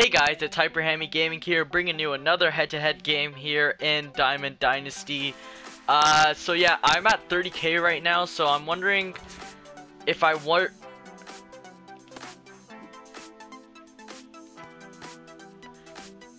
Hey guys, it's Hyperhammy Gaming here, bringing you another head-to-head -head game here in Diamond Dynasty. Uh, so yeah, I'm at 30k right now, so I'm wondering if I want...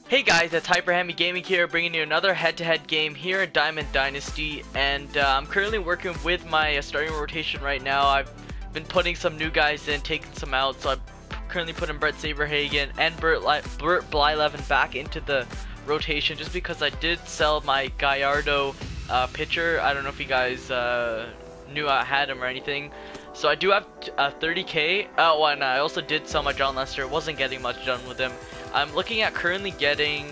Hey guys, it's Hyperhammy Gaming here, bringing you another head-to-head -head game here in Diamond Dynasty, and uh, I'm currently working with my starting rotation right now. I've been putting some new guys in, taking some out, so I've currently putting Bret Saberhagen and Bert, Bert Blyleven back into the rotation just because I did sell my Gallardo uh, pitcher. I don't know if you guys uh, knew I had him or anything. So I do have uh, 30k. Oh, and I also did sell my Jon Lester. Wasn't getting much done with him. I'm looking at currently getting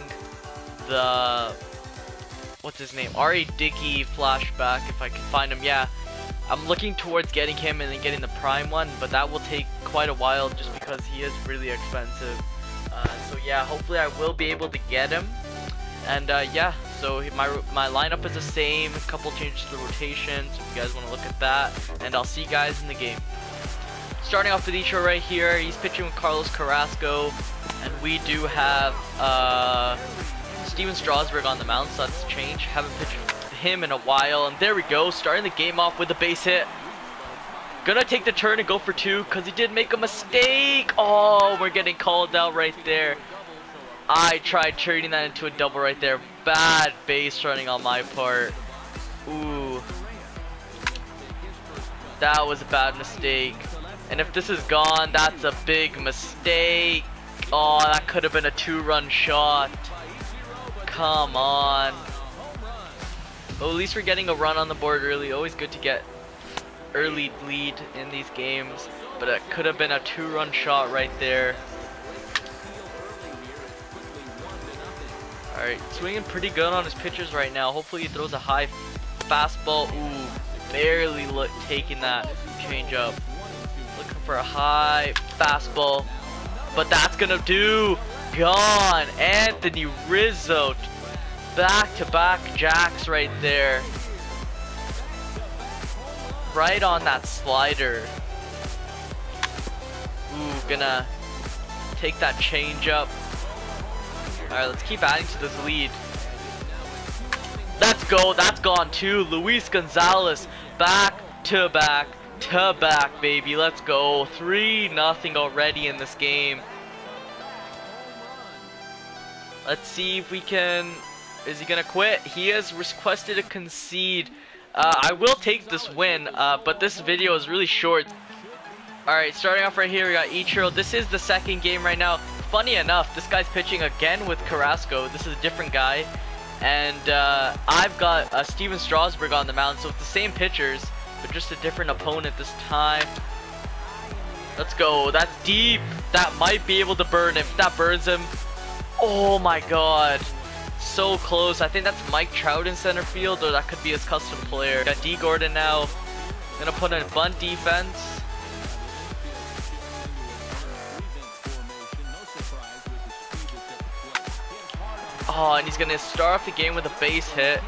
the what's his name? R.A. Dickey flashback if I can find him. Yeah, I'm looking towards getting him and then getting the prime one, but that will take quite a while just because he is really expensive. Uh, so yeah, hopefully I will be able to get him. And uh, yeah, so my, my lineup is the same, a couple changes to the rotation, so if you guys want to look at that, and I'll see you guys in the game. Starting off with Ichiro right here, he's pitching with Carlos Carrasco, and we do have uh, Stephen Strasburg on the mound, so that's a change. Haven't pitched him in a while. And there we go, starting the game off with a base hit. Gonna take the turn and go for two because he did make a mistake. Oh, we're getting called out right there. I tried turning that into a double right there. Bad base running on my part. Ooh. That was a bad mistake. And if this is gone, that's a big mistake. Oh, that could have been a two-run shot. Come on. Well, at least we're getting a run on the board early. Always good to get early lead in these games. But it could have been a two-run shot right there. Alright, swinging pretty good on his pitches right now. Hopefully he throws a high fastball. Ooh, barely look, taking that change up. Looking for a high fastball. But that's gonna do. Gone. Anthony Rizzo back-to-back -back jacks right there. Right on that slider. Ooh, gonna take that change up. Alright, let's keep adding to this lead. Let's go. That's gone too. Luis Gonzalez back to back to back, baby. Let's go. 3 nothing already in this game. Let's see if we can is he gonna quit? He has requested a concede. Uh, I will take this win, uh, but this video is really short. Alright, starting off right here, we got Ichiro. This is the second game right now. Funny enough, this guy's pitching again with Carrasco. This is a different guy. And uh, I've got uh, Stephen Strasburg on the mound, so it's the same pitchers, but just a different opponent this time. Let's go. That's deep. That might be able to burn him. If that burns him, oh my god so close. I think that's Mike Trout in center field, or that could be his custom player. Got Dee Gordon now. Gonna put in bunt defense. Oh, and he's gonna start off the game with a base hit.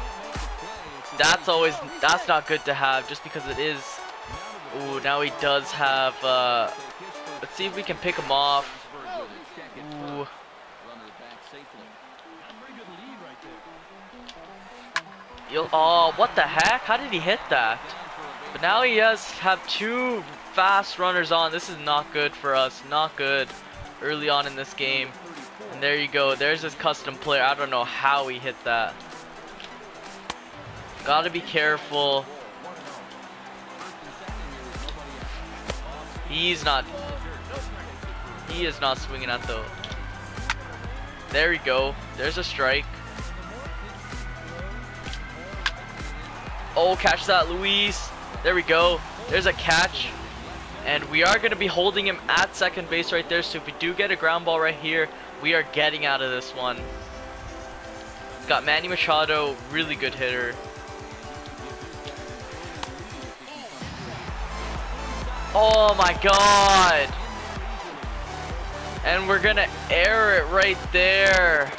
That's always, that's not good to have, just because it is. Ooh, now he does have, uh, let's see if we can pick him off. Ooh. You'll, oh, what the heck? How did he hit that? But now he does have two fast runners on. This is not good for us. Not good early on in this game. And there you go. There's his custom player. I don't know how he hit that. Gotta be careful. He's not... He is not swinging at the... There we go. There's a strike. Oh, catch that, Luis. There we go. There's a catch. And we are going to be holding him at second base right there. So if we do get a ground ball right here, we are getting out of this one. Got Manny Machado, really good hitter. Oh my god. And we're to air it right there.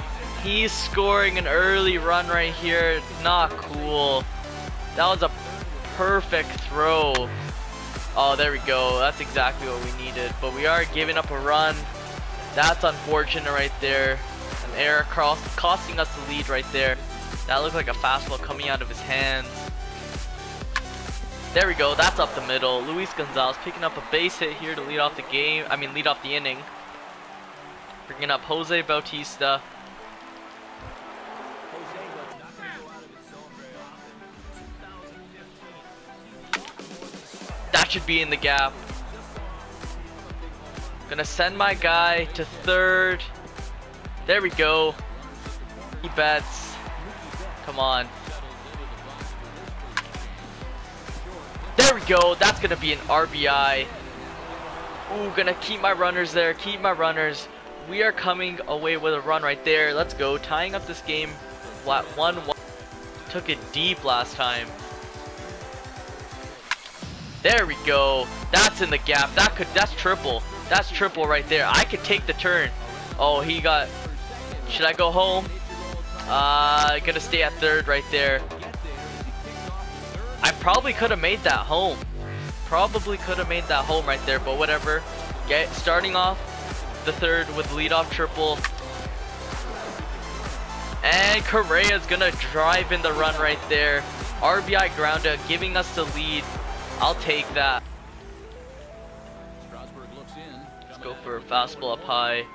He's scoring an early run right here. Not cool. That was a perfect throw. Oh, there we go. That's exactly what we needed. But we are giving up a run. That's unfortunate right there. An error cross costing us the lead right there. That looked like a fastball coming out of his hands. There we go. That's up the middle. Luis Gonzalez picking up a base hit here to lead off the game. I mean, lead off the inning. Bringing up Jose Bautista. That should be in the gap. Gonna send my guy to third. There we go. He bets. Come on. There we go. That's to be an RBI. Ooh, gonna keep my runners there. Keep my runners. We are coming away with a run right there. Let's go. Tying up this game. 1-1. Took it deep last time. There we go. That's in the gap. That could. That's triple. That's triple right there. I could take the turn. Oh, he got. Should I go home? Uh, gonna stay at third right there. I probably could have made that home. Probably could have made that home right there, but whatever. Get starting off the third with leadoff triple. And Correa's gonna drive in the run right there. RBI grounder giving us the lead. I'll take that. Let's go for a fastball up high.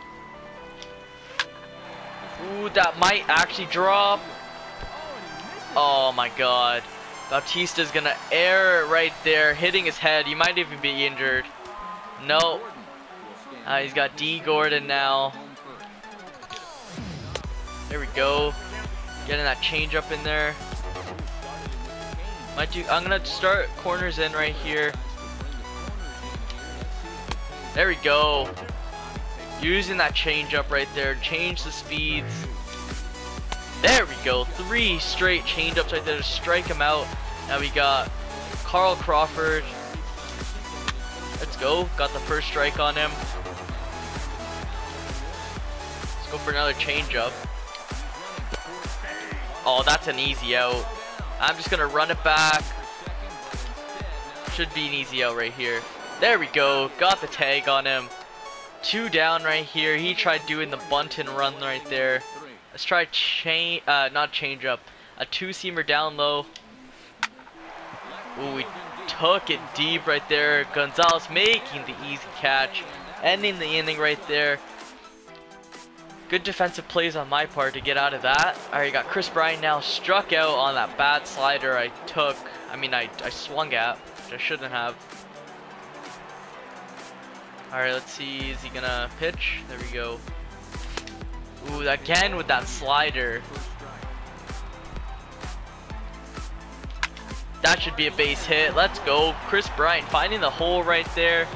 Ooh, that might actually drop. Oh my god. Bautista's gonna air it right there, hitting his head. He might even be injured. No. Uh, he's got Dee Gordon now. There we go. Getting that change up in there. Might do, I'm gonna start corners in right here. There we go. Using that change up right there. Change the speeds. There we go. Three straight changeups right there to strike him out. Now we got Carl Crawford. Let's go. Got the first strike on him. Let's go for another changeup. Oh, that's an easy out. I'm just going to run it back. Should be an easy out right here. There we go. Got the tag on him. Two down right here. He tried doing the bunt and run right there. Let's try chain, uh, not change up. A two-seamer down low. Ooh, we took it deep right there. Gonzalez making the easy catch. Ending the inning right there. Good defensive plays on my part to get out of that. Alright, got Kris Bryant now struck out on that bad slider I took. I mean, I, I swung at, which I shouldn't have. Alright, let's see. Is he gonna pitch? There we go. Ooh, again with that slider. That should be a base hit. Let's go. Kris Bryant finding the hole right there.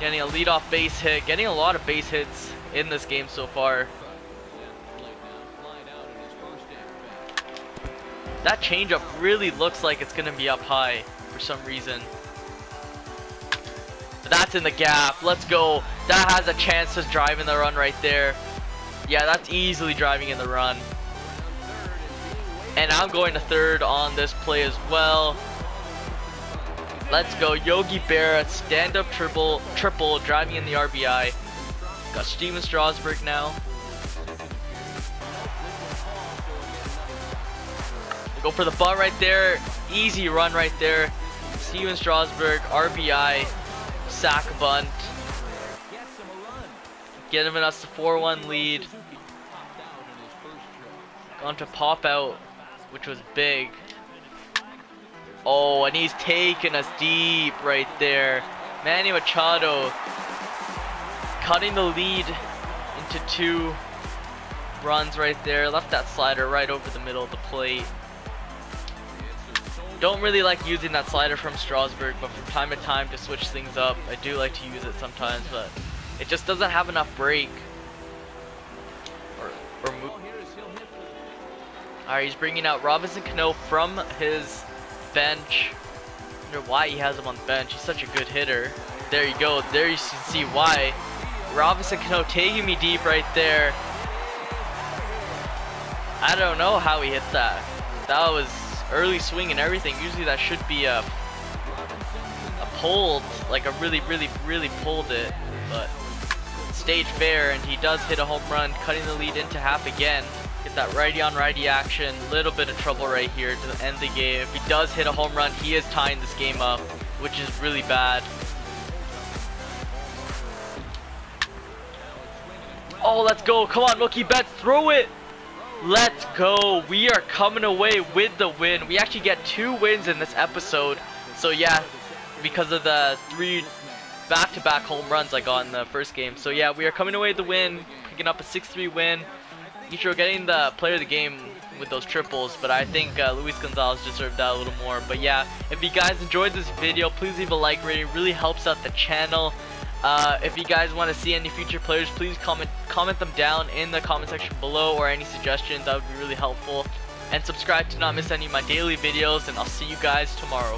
Getting a leadoff base hit. Getting a lot of base hits in this game so far. That changeup really looks like it's going to be up high for some reason. But that's in the gap. Let's go. That has a chance to drive in the run right there. Yeah, that's easily driving in the run. And I'm going to third on this play as well. Let's go. Yogi Berra, stand-up triple, triple, driving in the RBI. Got Stephen Strasburg now. Go for the bunt right there. Easy run right there. Stephen Strasburg, RBI, sack bunt. Giving us the 4-1 lead. Going to pop out, which was big. Oh, and he's taking us deep right there. Manny Machado cutting the lead into two runs right there. Left that slider right over the middle of the plate. Don't really like using that slider from Strasburg, but from time to time to switch things up, I do like to use it sometimes, but it just doesn't have enough break. Alright, he's bringing out Robinson Cano from his bench. I wonder why he has him on the bench. He's such a good hitter. There you go. There you can see why. Robinson Cano taking me deep right there. I don't know how he hit that. That was early swing and everything. Usually that should be a, a pulled, like a really, really, really pulled it. But stage fair, and he does hit a home run, cutting the lead into half again. Get that righty on righty action. A little bit of trouble right here to end the game. If he does hit a home run, he is tying this game up, which is really bad. Oh, let's go. Come on, Mookie Betts, throw it. Let's go. We are coming away with the win. We actually get two wins in this episode. So yeah, because of the three back-to-back -back home runs I got in the first game. So yeah, we are coming away with the win, picking up a 6-3 win. Ichiro getting the player of the game with those triples, but I think uh, Luis Gonzalez deserved that a little more. But yeah, if you guys enjoyed this video, please leave a like rating. It really helps out the channel. Uh, if you guys want to see any future players, please comment comment them down in the comment section below or any suggestions. That would be really helpful. And subscribe to not miss any of my daily videos, and I'll see you guys tomorrow.